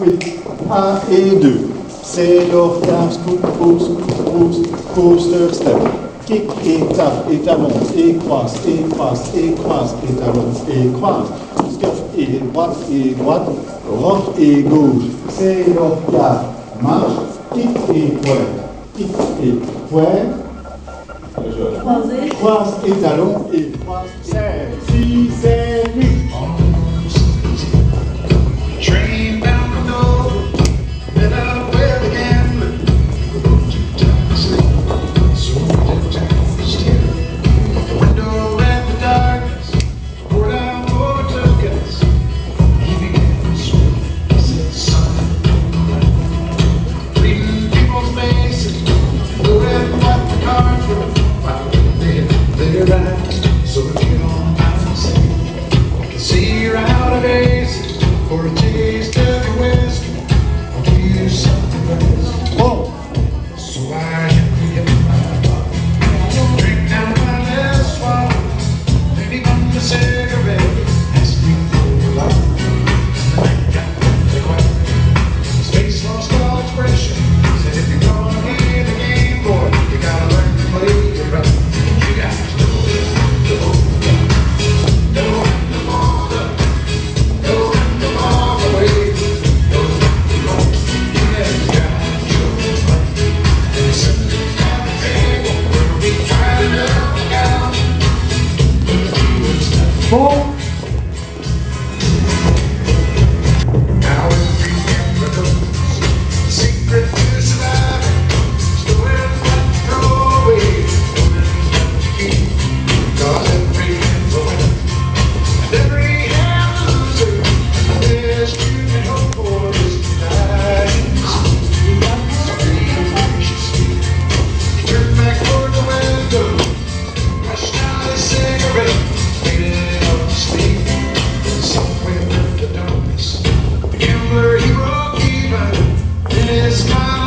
1 et 2. Sailor, dance, scoot, pousse, pousse, coaster, step. Kick et tape, et talon, et croise, et croise, et croise, et talon, et croise. Scuff et droite, et droite, rock et gauche. Sailor, cap, marche, kick et pointe. Kick et pointe. Croisé. Croise et talon, et croise et These days. four, sky.